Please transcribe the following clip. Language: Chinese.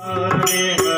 啊。